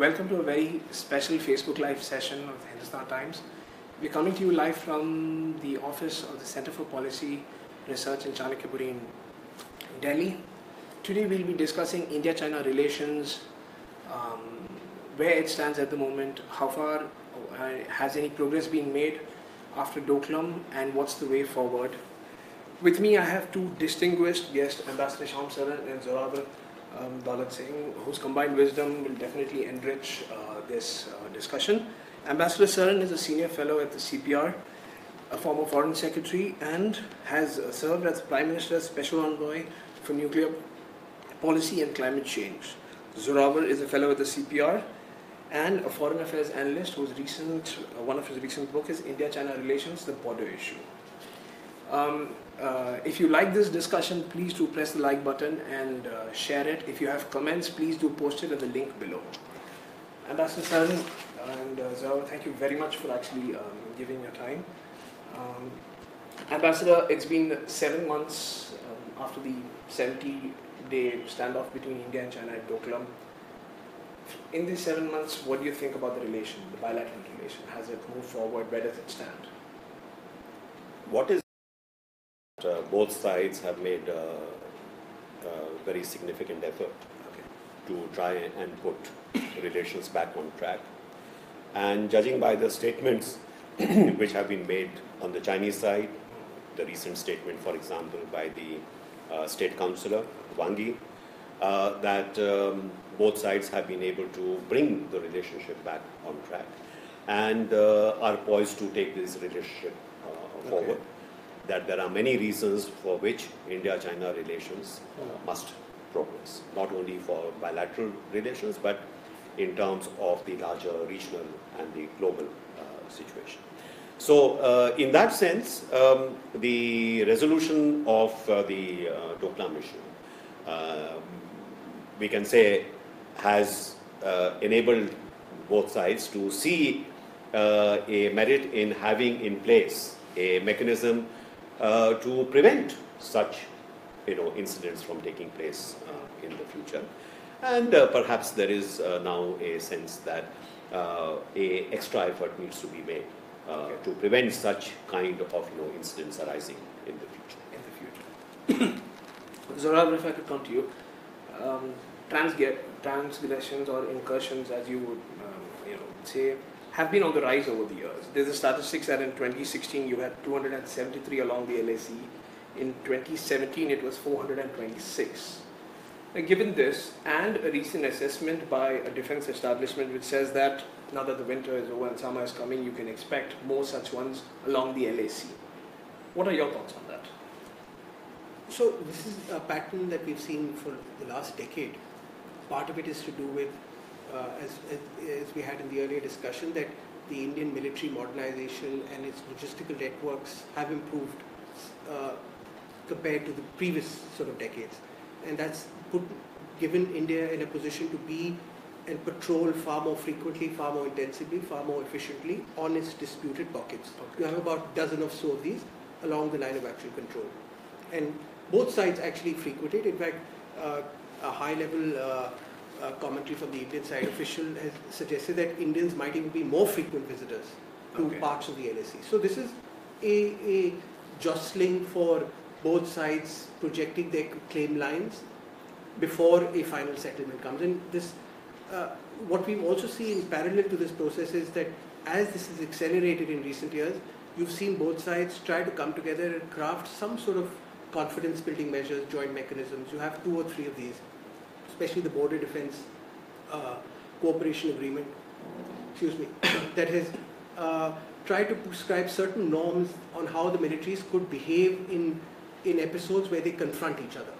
welcome to a very special Facebook Live session of Hindustan Times. We're coming to you live from the office of the Center for Policy Research in Chanakyapuri in Delhi. Today we'll be discussing India-China relations, um, where it stands at the moment, how far uh, has any progress been made after Doklam, and what's the way forward. With me, I have two distinguished guests, Ambassador Shyam Saran and Zorawar um, Daulat Singh, whose combined wisdom will definitely enrich uh, this uh, discussion. Ambassador Saran is a senior fellow at the CPR, a former foreign secretary, and has uh, served as Prime Minister's special envoy for nuclear policy and climate change. Zorawar is a fellow at the CPR and a foreign affairs analyst whose recent, uh, one of his recent book is India-China Relations, the Border Issue. Um, uh, if you like this discussion, please do press the like button and uh, share it. If you have comments, please do post it at the link below. Ambassador Saran and uh, Zorawar, thank you very much for actually um, giving your time. Um, Ambassador, it's been seven months um, after the 70-day standoff between India and China at Doklam. In these seven months, what do you think about the relation, the bilateral relation? Has it moved forward? Where does it stand? What is uh, both sides have made uh, a very significant effort Okay. to try and put relations back on track. And judging by the statements which have been made on the Chinese side, the recent statement, for example, by the uh, state councillor, Wang Yi, uh, that um, both sides have been able to bring the relationship back on track and uh, are poised to take this relationship uh, forward. That there are many reasons for which India China relations must progress, not only for bilateral relations but in terms of the larger regional and the global uh, situation. So, uh, in that sense, um, the resolution of uh, the uh, Doklam issue, um, we can say, has uh, enabled both sides to see uh, a merit in having in place a mechanism uh, to prevent such, you know, incidents from taking place uh, in the future. And uh, perhaps there is uh, now a sense that uh, a extra effort needs to be made uh, Okay. to prevent such kind of you know incidents arising in the future. in the future. If I could come to you, um, transge- transgressions or incursions, as you would um, you know say, have been on the rise over the years. There's a statistics that in 2016 you had 273 along the LAC. In 2017 it was 426. Now, given this and a recent assessment by a defense establishment which says that now that the winter is over and summer is coming, you can expect more such ones along the LAC. What are your thoughts on that? So this is a pattern that we've seen for the last decade. Part of it is to do with, as, as, as we had in the earlier discussion, that the Indian military modernization and its logistical networks have improved uh, compared to the previous sort of decades, and that's put given India in a position to be and patrol far more frequently, far more intensively, far more efficiently on its disputed pockets. Okay. You have about a dozen or so of these along the line of actual control, and both sides actually frequent it. In fact, uh, a high-level uh, uh, commentary from the Indian side official has suggested that Indians might even be more frequent visitors to Okay. parts of the LAC. So this is a, a jostling for both sides projecting their claim lines before a final settlement comes. And this, uh, what we also see in parallel to this process is that as this is accelerated in recent years, you've seen both sides try to come together and craft some sort of confidence building measures, joint mechanisms. You have two or three of these, especially the border defense uh, cooperation agreement, excuse me, that has uh, tried to prescribe certain norms on how the militaries could behave in, in episodes where they confront each other.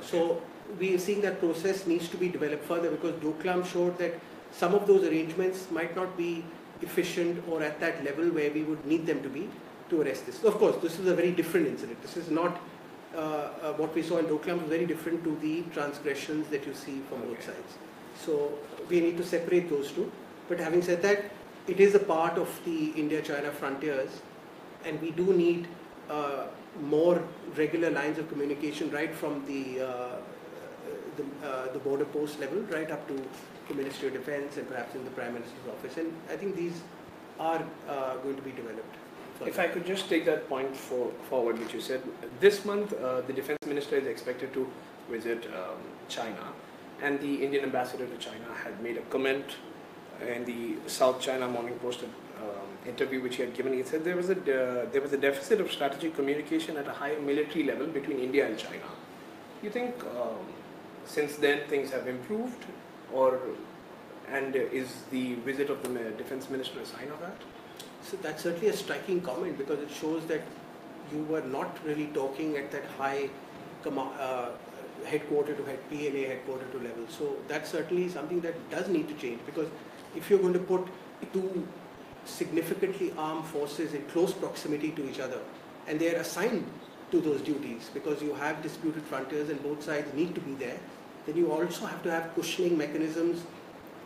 So we are seeing that process needs to be developed further because Doklam showed that some of those arrangements might not be efficient or at that level where we would need them to be to arrest this. Of course, this is a very different incident. This is not uh, uh, what we saw in Doklam was very different to the transgressions that you see from both sides. So we need to separate those two. But having said that, it is a part of the India-China frontiers, and we do need uh, more regular lines of communication right from the uh, the, uh, the border post level right up to the Ministry of Defense and perhaps in the Prime Minister's office. And I think these are uh, going to be developed. If I could just take that point for, forward, which you said, this month uh, the defense minister is expected to visit um, China, and the Indian ambassador to China had made a comment in the South China Morning Post um, interview which he had given. He said there was a uh, there was a deficit of strategic communication at a higher military level between India and China. You think um, since then things have improved, or and is the visit of the defense minister a sign of that? So that's certainly a striking comment because it shows that you were not really talking at that high uh, headquarter to head PLA headquarter to level. So that's certainly something that does need to change because if you're going to put two significantly armed forces in close proximity to each other and they are assigned to those duties because you have disputed frontiers and both sides need to be there, then you also have to have cushioning mechanisms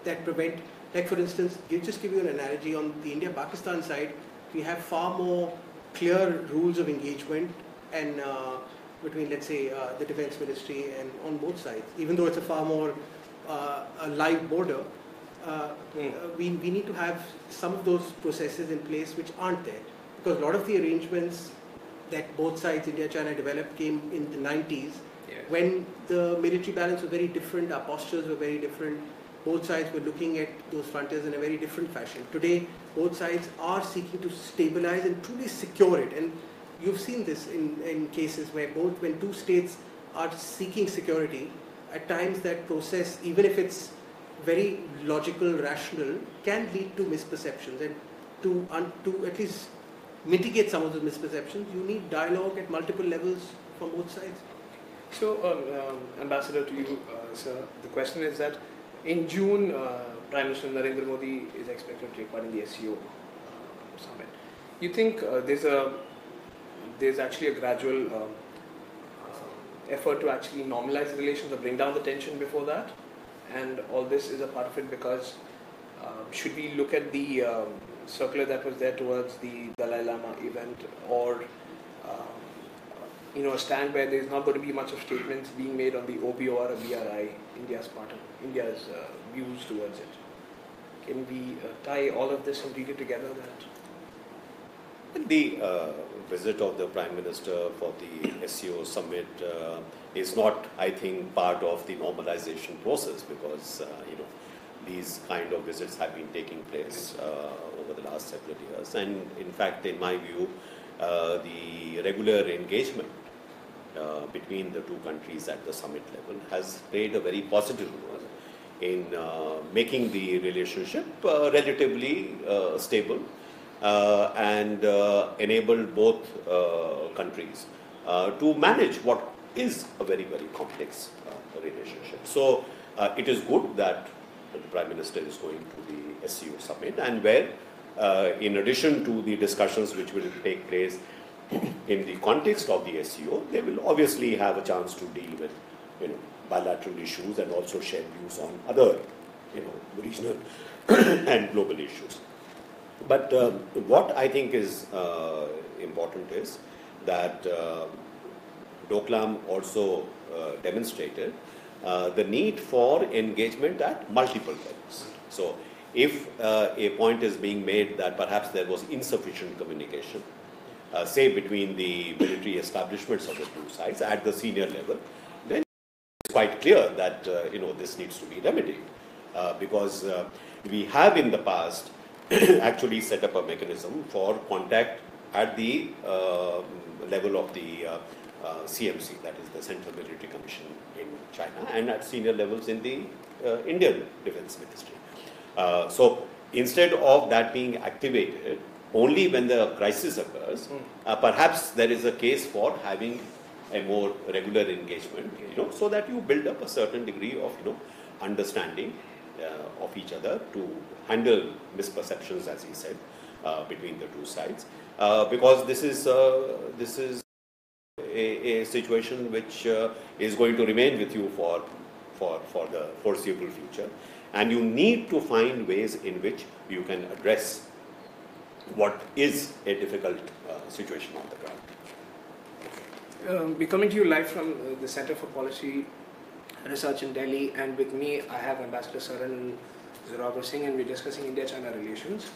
that prevent, like for instance, just give you an analogy on the India-Pakistan side, we have far more clear rules of engagement and uh, between, let's say, uh, the defense ministry and on both sides, even though it's a far more uh, a live border, uh, Mm. we, we need to have some of those processes in place which aren't there. Because a lot of the arrangements that both sides, India, China, developed came in the 90s Yeah. when the military balance was very different, our postures were very different, both sides were looking at those frontiers in a very different fashion. Today, both sides are seeking to stabilize and truly secure it. And you've seen this in, in cases where both, when two states are seeking security, at times that process, even if it's very logical, rational, can lead to misperceptions. And to, un, to at least mitigate some of those misperceptions, you need dialogue at multiple levels from both sides. So, um, um, Ambassador, to you, uh, sir, the question is that in June, uh, Prime Minister Narendra Modi is expected to take part in the SCO uh, summit. You think uh, there's a there's actually a gradual um, uh, effort to actually normalize relations or bring down the tension before that, and all this is a part of it because um, should we look at the um, circular that was there towards the Dalai Lama event or um, you know, stand where there's not going to be much of statements being made on the OBO or a BRI, India's part of India's uh, views towards it. Can we uh, tie all of this and read it together? That The uh, visit of the Prime Minister for the SCO summit uh, is not, I think, part of the normalization process because, uh, you know, these kind of visits have been taking place uh, over the last several years. And in fact, in my view, the regular engagement uh, between the two countries at the summit level has played a very positive role in uh, making the relationship uh, relatively uh, stable uh, and uh, enable both countries to manage what is a very, very complex relationship. So it is good that the Prime Minister is going to the SCO summit and where, in addition to the discussions which will take place in the context of the SCO, they will obviously have a chance to deal with, you know, bilateral issues and also share views on other, you know, regional and global issues. But um, what I think is uh, important is that uh, Doklam also uh, demonstrated uh, the need for engagement at multiple levels. So, if uh, a point is being made that perhaps there was insufficient communication, uh, say between the military establishments of the two sides at the senior level, then it's quite clear that uh, you know this needs to be remedied uh, because uh, we have in the past actually set up a mechanism for contact at the uh, level of the uh, uh, CMC, that is the Central Military Commission in China, and at senior levels in the Indian Defense Ministry. So instead of that being activated only when the crisis occurs, Mm. uh, perhaps there is a case for having a more regular engagement, you know, so that you build up a certain degree of, you know, understanding uh, of each other to handle misperceptions, as he said, uh, between the two sides. Uh, because this is uh, this is a, a situation which uh, is going to remain with you for for for the foreseeable future, and you need to find ways in which you can address what is a difficult uh, situation on the ground. um, we're coming to you live from uh, the Center for Policy Research in Delhi, and with me I have Ambassador Saran Zorawar Singh, and we're discussing India-China relations.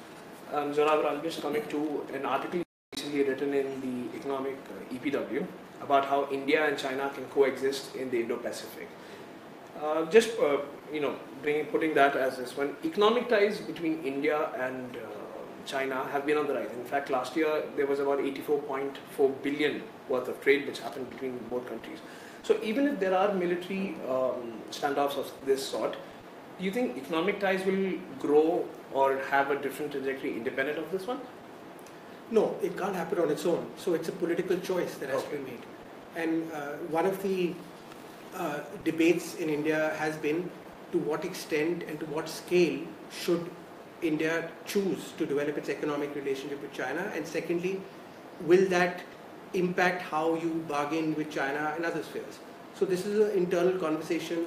Um, Zorawar, I'll just coming to an article recently written in the Economic uh, EPW about how India and China can coexist in the Indo-Pacific. Uh, just uh, you know, bringing, putting that as this one, economic ties between India and uh, China have been on the rise. In fact, last year there was about 84.4 billion worth of trade which happened between both countries. So even if there are military um, standoffs of this sort, do you think economic ties will grow or have a different trajectory independent of this one? No, it can't happen on its own. So it's a political choice that has Okay. to be made. And uh, one of the uh, debates in India has been to what extent and to what scale should India choose to develop its economic relationship with China? And secondly, will that impact how you bargain with China and other spheres? So this is an internal conversation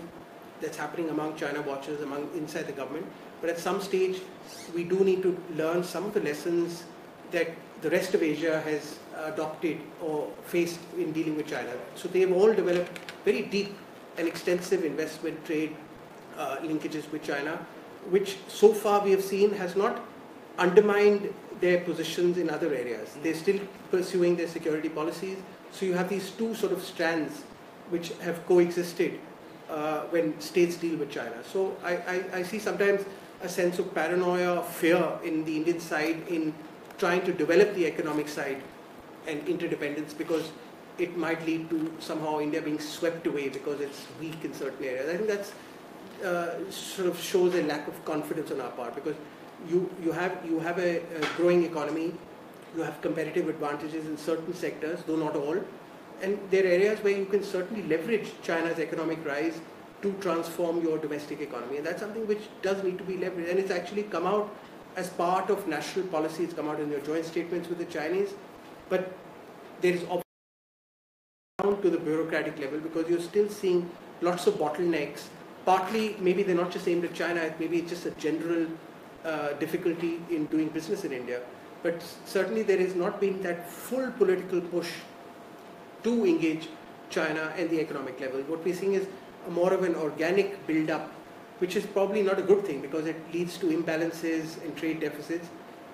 that's happening among China watchers, among inside the government. But at some stage, we do need to learn some of the lessons that the rest of Asia has adopted or faced in dealing with China. So they have all developed very deep and extensive investment trade uh, linkages with China, which so far we have seen has not undermined their positions in other areas. They're still pursuing their security policies. So you have these two sort of strands which have coexisted uh, when states deal with China. So I, I, I see sometimes a sense of paranoia, fear in the Indian side in trying to develop the economic side and interdependence because it might lead to somehow India being swept away because it's weak in certain areas. I think that's uh, sort of shows a lack of confidence on our part because you, you have you have a, a growing economy, you have competitive advantages in certain sectors, though not all, and there are areas where you can certainly leverage China's economic rise to transform your domestic economy, and that's something which does need to be leveraged, and it's actually come out as part of national policy. It's come out in your joint statements with the Chinese, but there is obviously down to the bureaucratic level because you're still seeing lots of bottlenecks. Partly, maybe they're not just aimed at China, maybe it's just a general uh, difficulty in doing business in India. But certainly, there has not been that full political push to engage China and the economic level. What we're seeing is more of an organic build up, which is probably not a good thing because it leads to imbalances and trade deficits.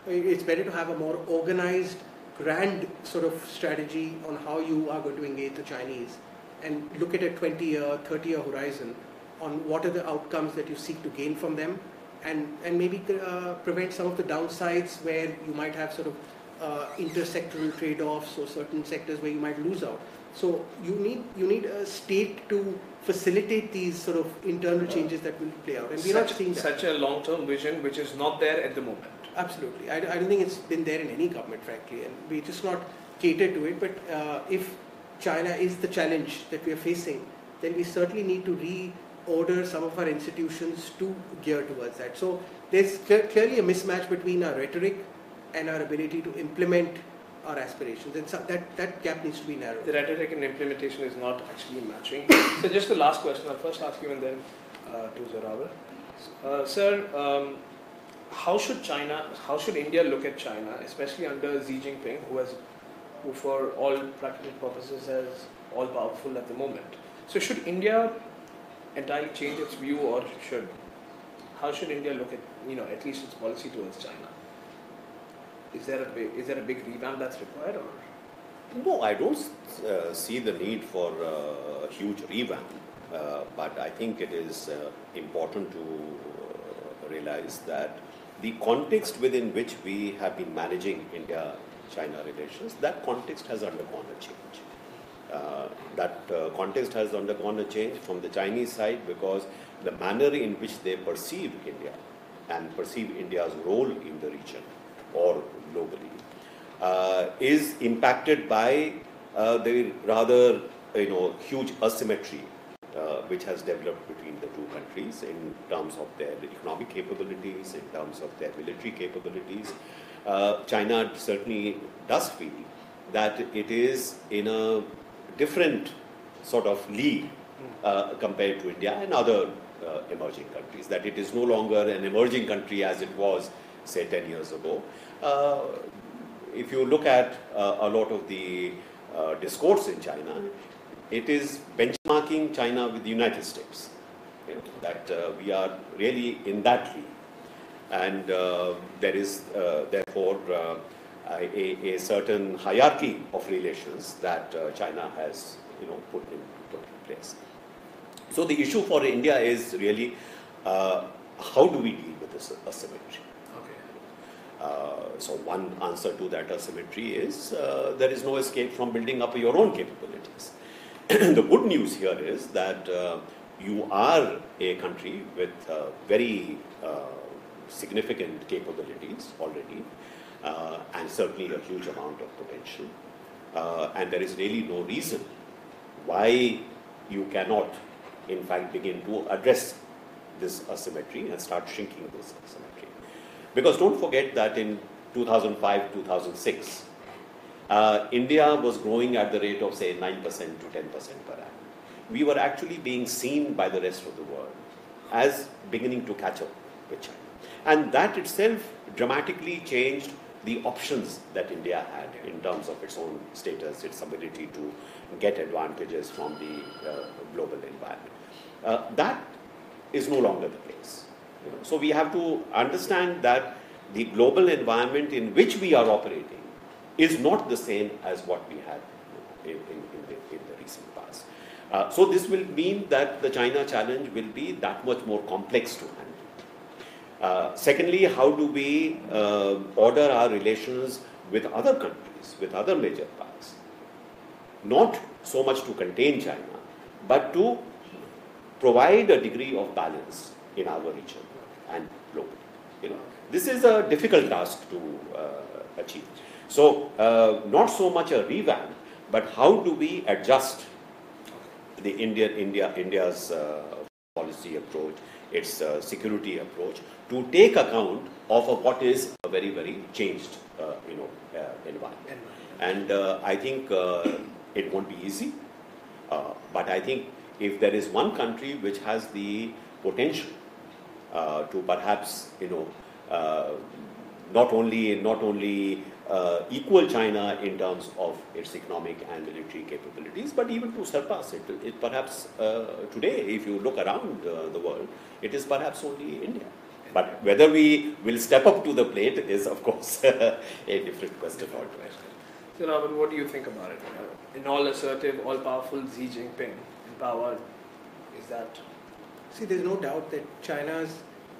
It's better to have a more organized grand sort of strategy on how you are going to engage the Chinese and look at a 20 year, 30 year horizon on what are the outcomes that you seek to gain from them and, and maybe uh, prevent some of the downsides where you might have sort of uh, intersectoral trade-offs or certain sectors where you might lose out. So you need you need a state to facilitate these sort of internal changes that will play out, and we're not such, seeing that. such a long-term vision which is not there at the moment. Absolutely. I, I don't think it's been there in any government, frankly, and we just not cater to it. But uh, if China is the challenge that we are facing, then we certainly need to reorder some of our institutions to gear towards that. So there's clear, clearly a mismatch between our rhetoric and our ability to implement our aspirations, and so that, that gap needs to be narrowed. The rhetoric and implementation is not actually matching. so just the last question, I'll first ask you and then uh, to Zorawar. Uh, sir, um, how should China, how should India look at China, especially under Xi Jinping, who has, who for all practical purposes is all powerful at the moment? So should India entirely change its view, or should, how should India look at, you know, at least its policy towards China? Is there a big, is there a big revamp that's required, or? No, I don't uh, see the need for uh, a huge revamp, uh, but I think it is uh, important to uh, realize that the context within which we have been managing India-China relations, that context has undergone a change. That uh, context has undergone a change from the Chinese side because the manner in which they perceive India and perceive India's role in the region or globally uh, is impacted by uh, the rather you know huge asymmetry uh, which has developed between the two countries in terms of their economic capabilities, in terms of their military capabilities. Uh, China certainly does feel that it is in a different sort of league uh, compared to India and other uh, emerging countries. That it is no longer an emerging country as it was, say, 10 years ago. Uh, if you look at uh, a lot of the uh, discourse in China, it is benchmarking China with the United States. You know, that uh, we are really in that league. And there is therefore a, a, certain hierarchy of relations that uh, China has you know, put, in, put in place. So the issue for India is really uh, how do we deal with this asymmetry? Uh, so one answer to that asymmetry is uh, there is no escape from building up your own capabilities. the good news here is that uh, you are a country with uh, very uh, significant capabilities already, uh, and certainly a huge amount of potential. and there is really no reason why you cannot, in fact, begin to address this asymmetry and start shrinking this asymmetry. Because don't forget that in 2005, 2006, uh, India was growing at the rate of say 9% to 10% per annum. We were actually being seen by the rest of the world as beginning to catch up with China. And that itself dramatically changed the options that India had in terms of its own status, its ability to get advantages from the uh, global environment. Uh, that is no longer the case. You know, so we have to understand that the global environment in which we are operating is not the same as what we had in, in, in, the, in the, recent past. Uh, so this will mean that the China challenge will be that much more complex to handle. Uh, secondly, how do we uh, order our relations with other countries, with other major powers? Not so much to contain China, but to provide a degree of balance in our region and globally. You know, this is a difficult task to uh, achieve. So, uh, not so much a revamp, but how do we adjust the Indian India India's uh, policy approach, its security approach, to take account of what is a very very changed uh, you know uh, environment. And I think it won't be easy, but I think if there is one country which has the potential uh, to perhaps you know uh, not only not only uh, equal China in terms of its economic and military capabilities, but even to surpass it. it perhaps uh, today, if you look around uh, the world, it is perhaps only India. But whether we will step up to the plate is, of course, a different question altogether. So, Zorawar, what do you think about it? Uh, An all assertive, all powerful Xi Jinping power is that? See, there's no doubt that China's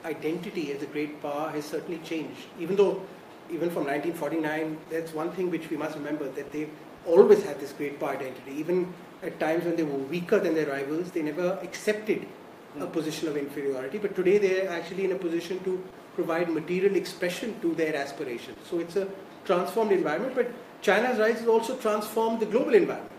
identity as a great power has certainly changed. Even though, even from 1949, that's one thing which we must remember that they've always had this great power identity. Even at times when they were weaker than their rivals, they never accepted a position of inferiority. But today they're actually in a position to provide material expression to their aspirations. So it's a transformed environment. But China's rise has also transformed the global environment.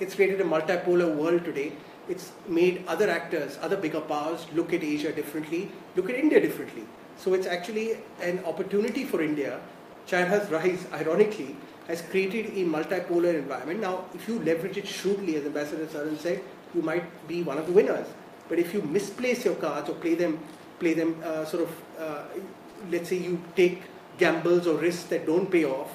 It's created a multipolar world today. It's made other actors, other bigger powers look at Asia differently, look at India differently. So it's actually an opportunity for India. China's rise, ironically, has created a multipolar environment. Now, if you leverage it shrewdly, as Ambassador Saran said, you might be one of the winners. But if you misplace your cards or play them, play them uh, sort of, uh, let's say you take gambles or risks that don't pay off,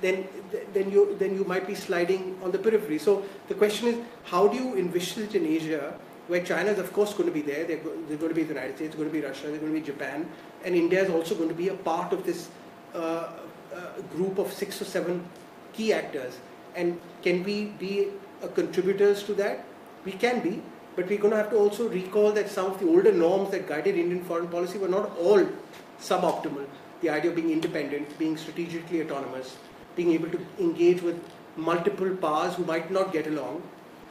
then then you then you might be sliding on the periphery. So the question is, how do you envisage in Asia, where China is of course going to be there, they're, going to be the United States, going to be Russia, they're going to be Japan, and India is also going to be a part of this uh, uh, group of six or seven key actors. And can we be contributors to that? We can be, but we're going to have to also recall that some of the older norms that guided Indian foreign policy were not all suboptimal. The idea of being independent, being strategically autonomous, being able to engage with multiple powers who might not get along.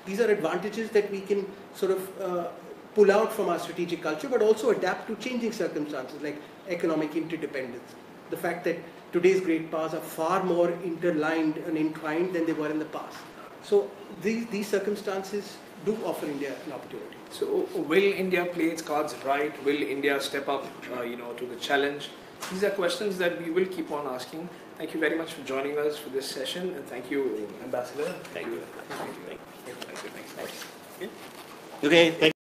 These are advantages that we can sort of uh, pull out from our strategic culture, but also adapt to changing circumstances like economic interdependence. The fact that today's great powers are far more interlined and entwined than they were in the past. So these, these circumstances do offer India an opportunity. So will India play its cards right? Will India step up, uh, you know, to the challenge? These are questions that we will keep on asking. Thank you very much for joining us for this session, and thank you, Ambassador. Thank you. Thank you. Thank you. Thank you. Okay, thank